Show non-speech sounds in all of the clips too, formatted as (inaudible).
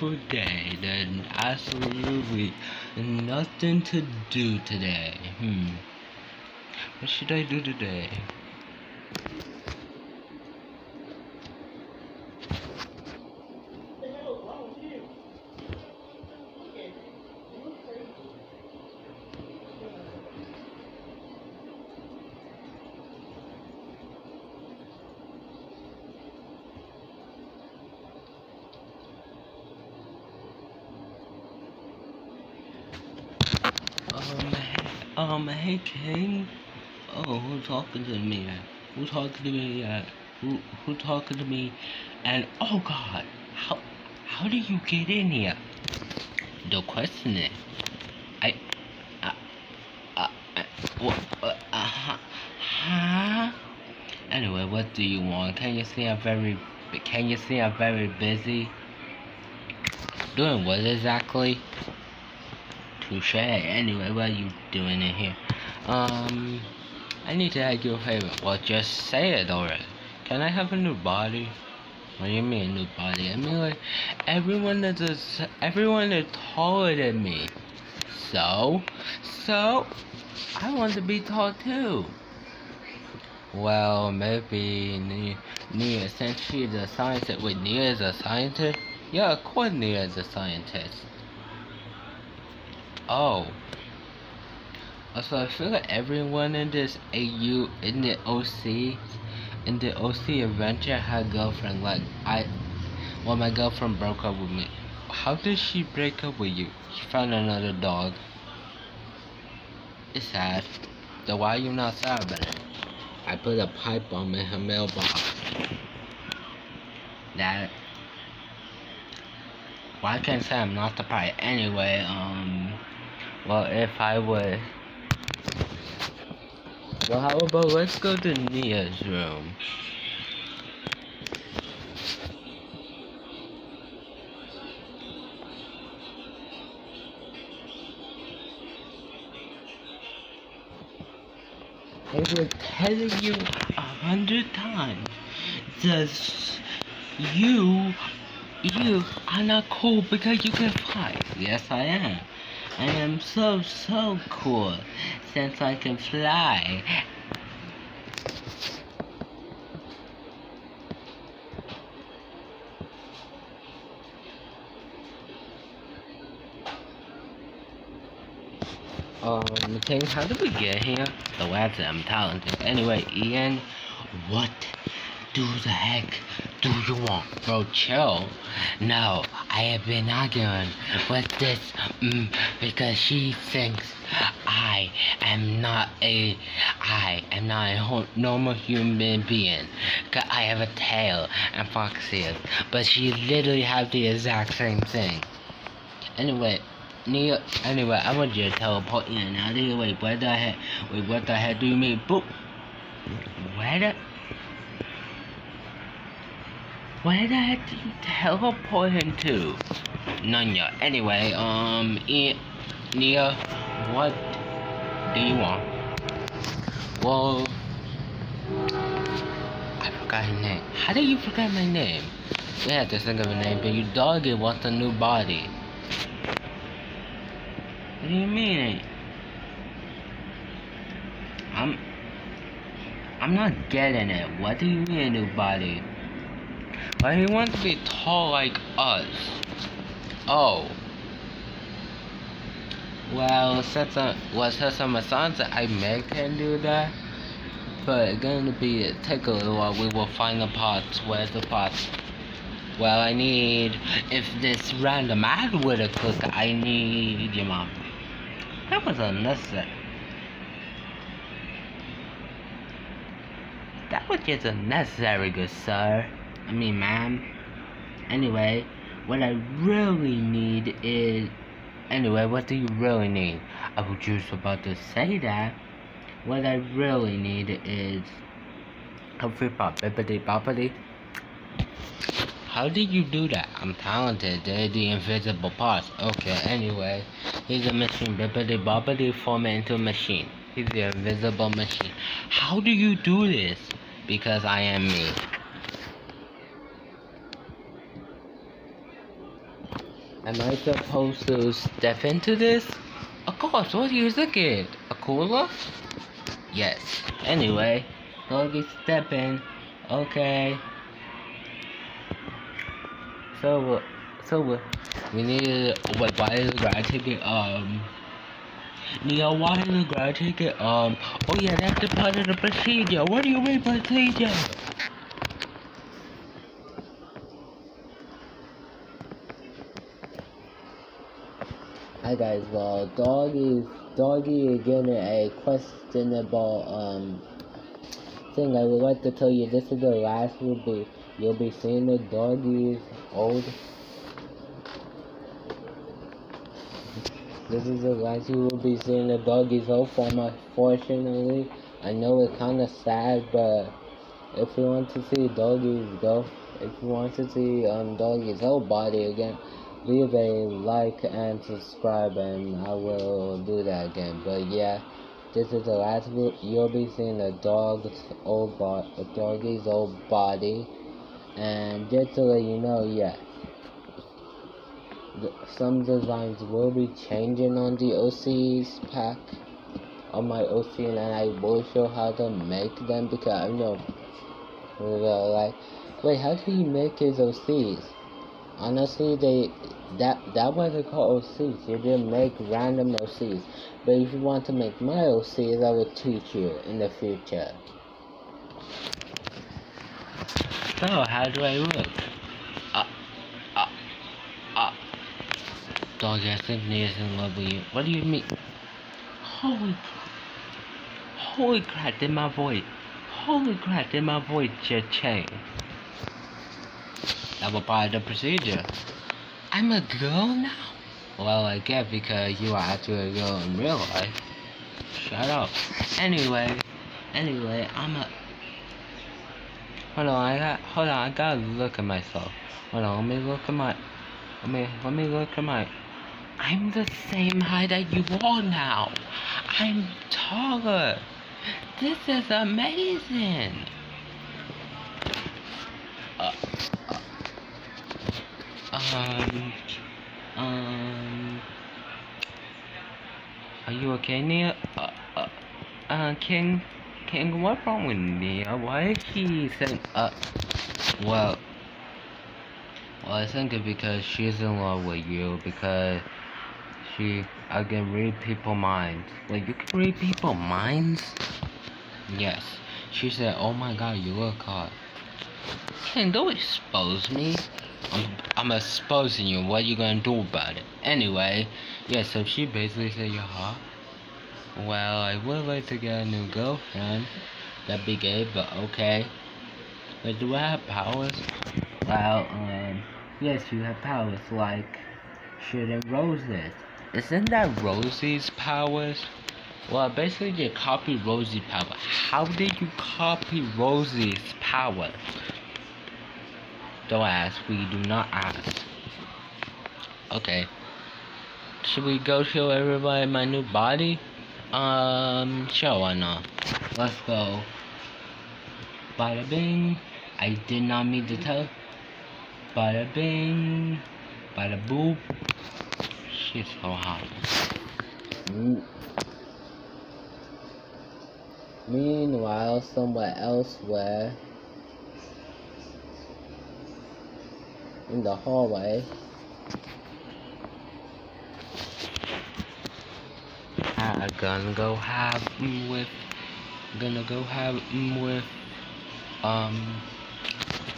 beautiful day. There's absolutely nothing to do today. Hmm. What should I do today? Um, um, hey King. Oh, who's talking to me? Who talking to me? Uh, who who talking to me? And oh God, how how do you get in here? The question is, I, uh, uh, uh, what, uh, huh, huh? Anyway, what do you want? Can you see I'm very, can you see I'm very busy? Doing what exactly? Touche. Anyway, what are you doing in here? Um, I need to ask you a favor. Well, just say it already. Can I have a new body? What do you mean a new body? I mean like everyone is everyone is taller than me. So, so I want to be tall too. Well, maybe Nia, Nia since she's a scientist. Wait, Nia is a scientist? Yeah, of course Nia is a scientist. Oh. Also, I feel like everyone in this AU, in the OC, in the OC adventure had a girlfriend. Like, I, well, my girlfriend broke up with me. How did she break up with you? She found another dog. It's sad. So why are you not sad about it? I put a pipe bomb in her mailbox. That. Well, I can't say I'm not surprised. Anyway, um. Well, if I would. Well, how about let's go to Nia's room? I was telling you a hundred times that you, you are not cool because you can fly. Yes, I am. I am so, so cool since I can fly. Um, King, how did we get here? The lads I'm talented. Anyway, Ian, what do the heck do you want? Bro, chill. No, I have been arguing with this mm, because she thinks I am not a I am not a normal human being. Cause I have a tail and fox ears, but she literally have the exact same thing. Anyway, Nia, anyway, I want you to teleport in here. Wait, where the heck? Wait, what the heck do you mean? Boop. The? Where did you teleport him to? Yet. Anyway, um, I, Nia, what do you want? Well, I forgot his name. How did you forget my name? We had to think of a name, but your dog it wants a new body. What do you mean? I'm I'm not getting it. What do you mean a new body? Why he wants to be tall like us? Oh. Well, since I, well, since I'm a I may can do that. But it's gonna be a take a little while. We will find the parts. Where's the parts? Well, I need if this random ad would have clicked, I need your mom. That was unnecessary. That was just unnecessary, good sir. I mean, ma'am. Anyway, what I really need is. Anyway, what do you really need? I was just about to say that. What I really need is. A free pop, bippity boppity. how did you do that? I'm talented. They're the invisible parts. Okay, anyway. He's a machine. Bippity boppity form into a machine. He's the invisible machine. How do you do this? Because I am me. Am I supposed to step into this? Of course, what are you thinking? A cooler? Yes. Anyway, doggy step in. Okay. So, uh, so, uh, we need, wait, why is the ticket, um, Neo, why is the ticket, um, oh yeah, that's the part of the procedure. What do you mean procedure? Hi guys, well, Doggy, Doggy getting a questionable, um, thing I would like to tell you. This is the last will be, you'll be seeing the Doggy's old. This is the last you will be seeing the Doggy's old form, unfortunately. I know it's kind of sad, but if you want to see Doggy's go, if you want to see, um, Doggy's whole body again, leave a like and subscribe and I will do that again. But yeah, this is the last you'll be seeing the dog's old body, the doggy's old body. And just to let you know, yeah, some designs will be changing on the OC's pack on my OC and I will show how to make them because I know like wait how do you make his OCs? Honestly, they that that wasn't called OCs. You just make random OCs. But if you want to make my OCs, I will teach you in the future. So, how do I look? Uh, uh, uh. Dog, I think Nia's in love with you. What do you mean? Holy, holy crap! Did my voice? Holy crap! Did my voice just change? That was part of the procedure. I'm a girl now? Well, I guess because you are actually a girl in real life. Shut up. (laughs) Anyway, anyway, I'm a... Hold on, I got, hold on, I gotta look at myself. Hold on, let me look at my, let me, let me look at my, I'm the same height that you are now. I'm taller. This is amazing. Um, um, are you okay, Nia? Uh, uh, uh, King, King, what's wrong with Nia? Why is she saying, uh, well, well, I think it's because she's in love with you, because she, I can read people's minds. Like, you can read people's minds? Yes. She said, oh my god, you look hot. King, don't expose me. I'm, I'm exposing you. What you gonna do about it? Anyway, yeah, so she basically said hot. Well, I would like to get a new girlfriend. That'd be gay, but okay. But do I have powers? Well, um, yes, you have powers like shooting roses. Isn't that Rosie's powers? Well, basically you copy Rosie's power. How did you copy Rosie's power? Don't ask. We do not ask. Okay. Should we go show everybody my new body? Um, sure, why not? Let's go. Bada bing. I did not mean to tell. Bada bing. Bada boop. Shit's so hot. Meanwhile, somewhere elsewhere. In the hallway. I'm gonna go have with, gonna go have with, um,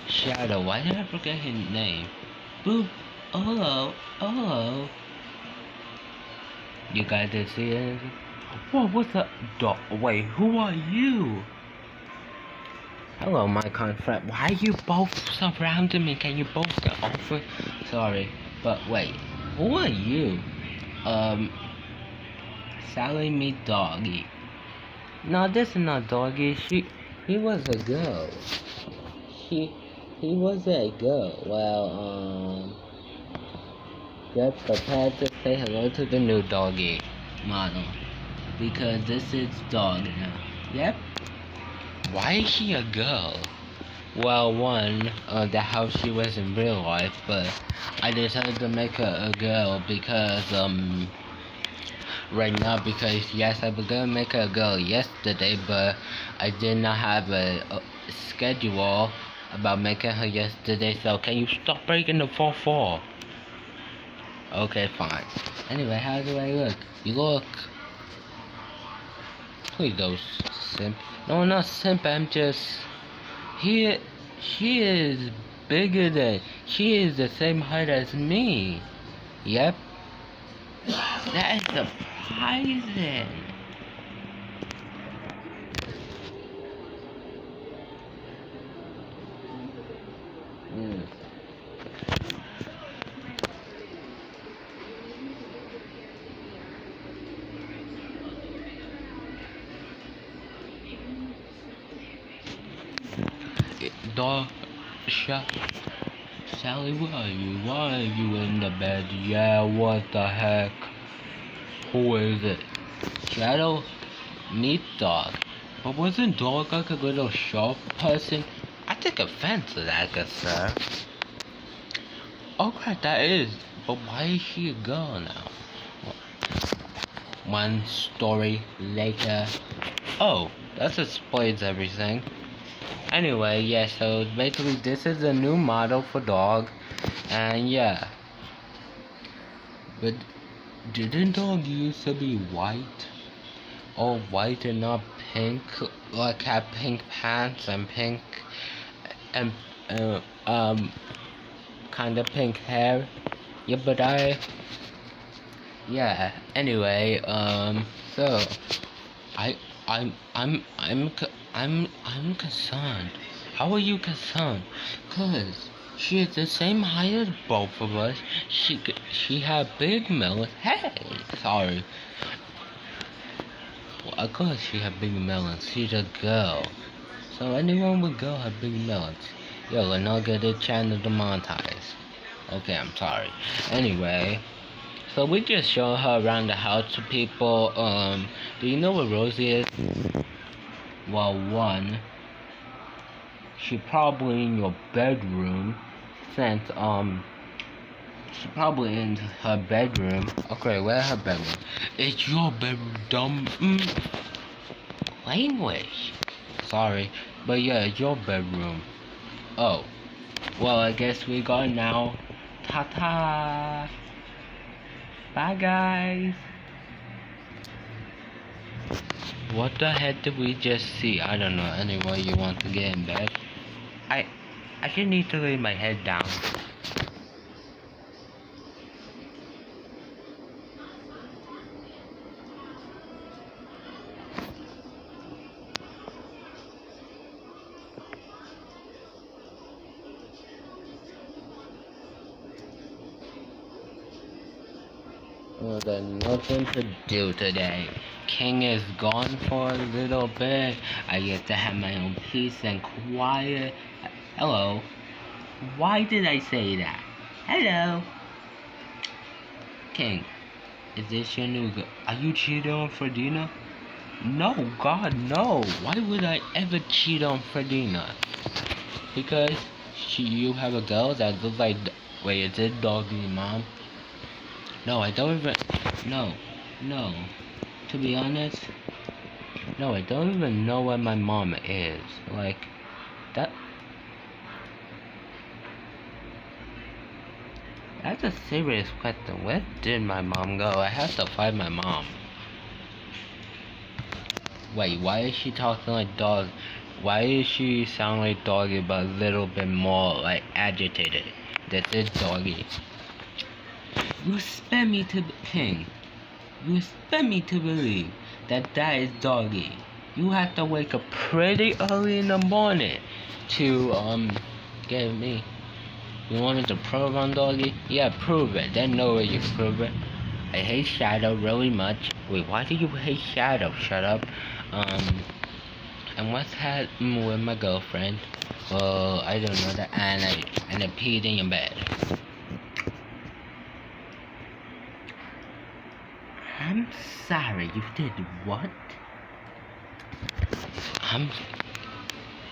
Shadow. Why did I forget his name? Boop. Hello. Hello. You guys did see it? Whoa, what's up? Wait, who are you? Hello, my confront. Why are you both surrounding me? Can you both get off it? Sorry, but wait. Who are you? Um, Sally me doggy. No, this is not doggy. She, he was a girl. She, he was a girl. Well, um, get prepared to say hello to the new doggy model. Because this is dog now. Yep. Why is she a girl? Well, one, uh, that's how she was in real life, but I decided to make her a girl because, um, right now, because yes, I was gonna make her a girl yesterday, but I did not have a, a schedule about making her yesterday, so can you stop breaking the 4-4? Okay, fine. Anyway, how do I look? You look... Please don't simp. No, not simp, I'm just... He... She is bigger than... She is the same height as me. Yep. That is surprising. Mm. Dog, Sally, where are you? Why are you in the bed? Yeah, what the heck? Who is it? Shadow? Meat dog. But wasn't dog like a little sharp person? I take offense to that, good sir. Oh crap, that is. But why is she a girl now? One story later. Oh, that explains everything. Anyway, yeah, so basically this is a new model for dog. And yeah. But didn't dog used to be white? All white and not pink? Like have pink pants and pink and uh, um kind of pink hair. Yeah, but I yeah. Anyway, um, so I I'm I'm I'm I'm I'm concerned. How are you concerned? Cause she is the same height as both of us. She she had big melons. Hey, sorry. Well, of course she had big melons. She's a girl. So anyone with girl have big melons. Yo, we're not get the channel demonetized. Okay, I'm sorry. Anyway, so we just show her around the house to people. Um, do you know what Rosie is? Well, one, she probably in your bedroom, since um, she probably in her bedroom. Okay, where her bedroom? It's your bedroom, dumb. Mm. Language. Sorry, but yeah, it's your bedroom. Oh, well, I guess we go now. Ta ta. Bye, guys. What the heck did we just see? I don't know. Anyway, you want to get in bed? I, I just need to lay my head down. Nothing to do today. King is gone for a little bit. I get to have my own peace and quiet. Hello. Why did I say that? Hello. King, is this your new girl? Are you cheating on Fredina? No, God, no. Why would I ever cheat on Fredina? Because she, you have a girl that looks like. Wait, is it Doggy Mom? No, I don't even... No. No. To be honest... No, I don't even know where my mom is. Like, that... That's a serious question. Where did my mom go? I have to find my mom. Wait, why is she talking like dog? Why is she sound like doggy but a little bit more like agitated? This is doggy. You expect me to king. You expect me to believe that that is doggy. You have to wake up pretty early in the morning to um get me. You wanted to prove on doggy? Yeah, prove it. Then know where you prove it. I hate Shadow really much. Wait, why do you hate Shadow? Shut up. Um, and what's happened with my girlfriend? Well, I don't know that, and I and I peed in your bed. I'm sorry, you did what? I'm.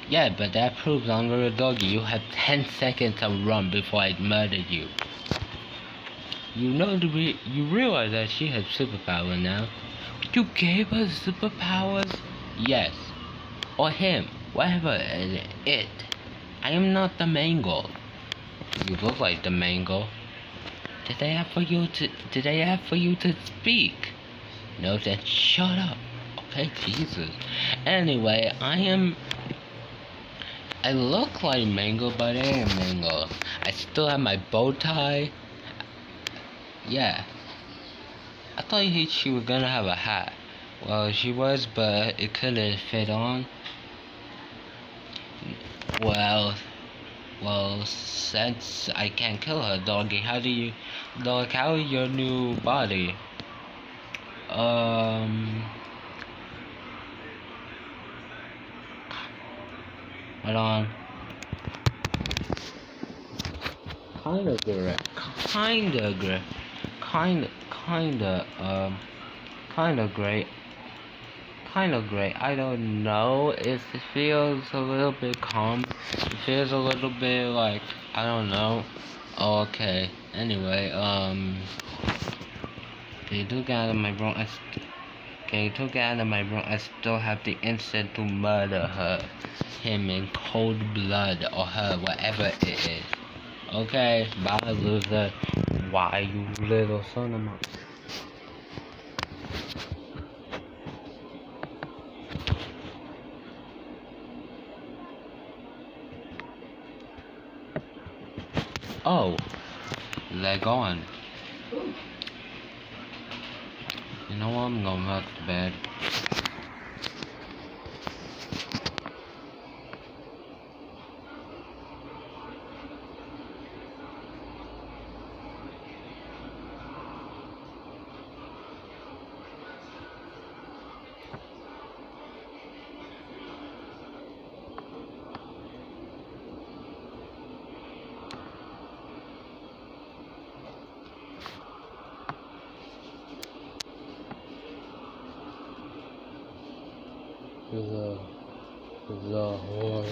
Yeah, but that proves on little doggy, you have 10 seconds to run before I murder you. You know, the you realize that she has superpower now. You gave her superpowers? Yes. Or him. Whatever it. I am not the mango. You look like the mango. Did I have for you to did I have for you to speak? No then shut up. Okay, Jesus. Anyway, I am I look like Mango, but I am Mango. I still have my bow tie. Yeah. I thought she was gonna have a hat. Well, she was, but it couldn't fit on. Well, well, since I can't kill her, doggy, how do you, dog, how your new body? Um... Hold on. Kinda great. Kinda great. Kinda, kinda, um, kinda great. Kinda great. I don't know. It feels a little bit calm. It feels a little bit like, I don't know. Okay. Anyway, um, they took out of my brain. I okay, took out of my brain. I still have the instinct to murder her him in cold blood or her, whatever it is. Okay, bye loser. Why you little son of a... Oh, they're gone. You know what? I'm going back to bed. the the horror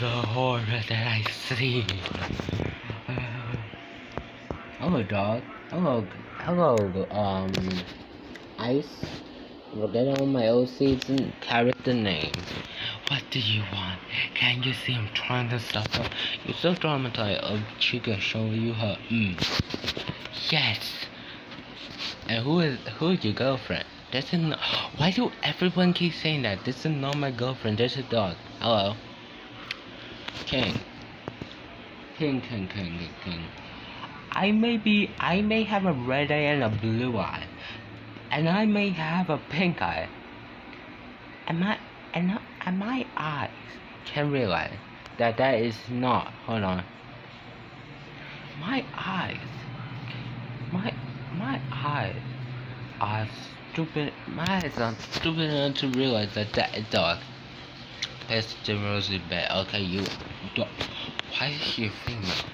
the horror that I see. Uh, hello, dog. Hello, um, Ice. We'll on my old season character name. What do you want? Can you see I'm trying to suffer? You're so traumatized. Oh, she can show you her. Mm. Yes. And who is who is your girlfriend? This is not, why do everyone keep saying that? This is not my girlfriend, this is a dog. Hello. King. King, king, king, king, king. I may be, I may have a red eye and a blue eye. And I may have a pink eye. And my, and, and my eyes can realize that that is not, hold on. My eyes, my, my eyes are stupid, my eyes are stupid enough to realize that that is dog. That's the rosy bed. Okay, you dog. Why is she female?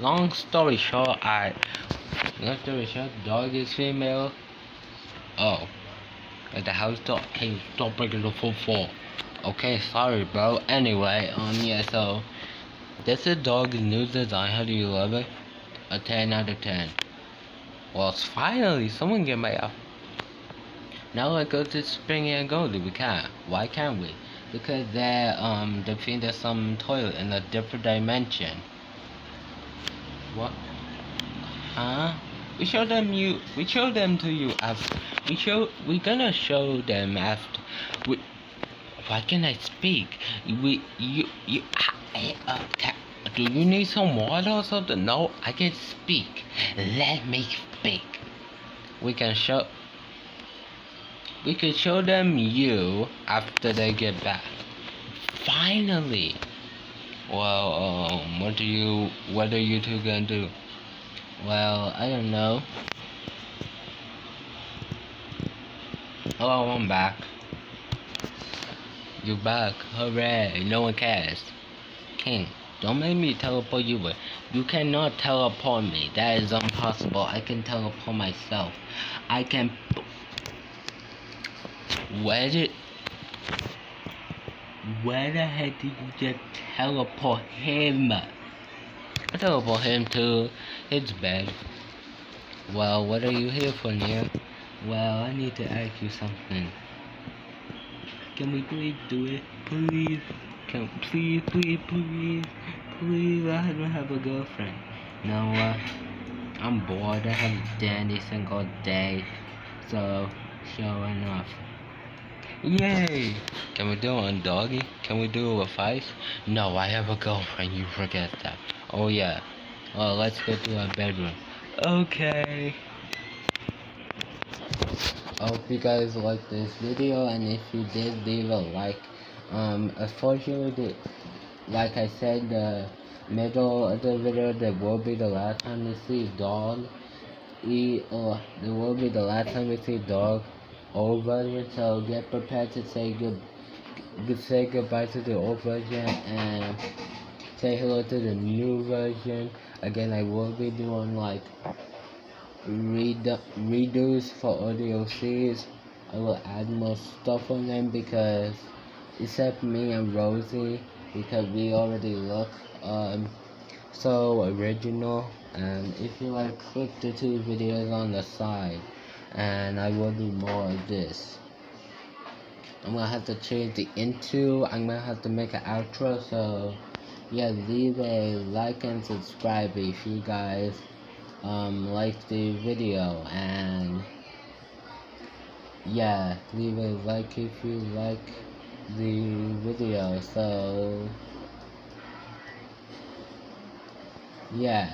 Long story short, I. Long story short, dog is female. Oh. At the house dog. Hey, stop breaking the full four. Okay, sorry, bro. Anyway, um, yeah, so. This is dog new design. How do you love it? A 10 out of 10. Well, finally, someone get my up. now let's go to Spring and Goldie. We can. Why can't we? Because there, um, there's some toilet in a different dimension. What? Huh? We show them you. We show them to you after. We show. We're gonna show them after. We. Why can I speak? We. You. You. Ah, eh, uh, do you need some water or something? No, I can speak. Let me speak. We can show we can show them you after they get back. Finally! Well, um, what do you, what are you two gonna do? Well, I don't know. Hello, I'm back. You're back. Hooray. No one cares. King, don't make me teleport you. But you cannot teleport me. That is impossible. I can teleport myself. I can... Where did... Where the heck did you just teleport him? I teleport him to his bed. Well, what are you here for, Nia? Well, I need to ask you something. Can we please do it? Please? Can please, please, please, please? I don't have a girlfriend. No, uh, I'm bored. I have a dandy single day. So, sure enough. Yay! Can we do it on doggy? Can we do a five? No, I have a girlfriend. You forget that. Oh yeah. Well, let's go to our bedroom. Okay. I hope you guys liked this video and if you did leave a like um unfortunately like I said the middle of the video there will be the last time you see dog eat or there will be the last time you see dog old version so get prepared to say good, good say goodbye to the old version and say hello to the new version again I will be doing like redo redos for audio series. I will add more stuff on them because except me and Rosie because we already look um so original and if you like click the two videos on the side and I will do more of this. I'm gonna have to change the intro. I'm gonna have to make an outro. So yeah leave a like and subscribe if you guys um, like the video. And yeah leave a like if you like the video. So yeah.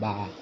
Bye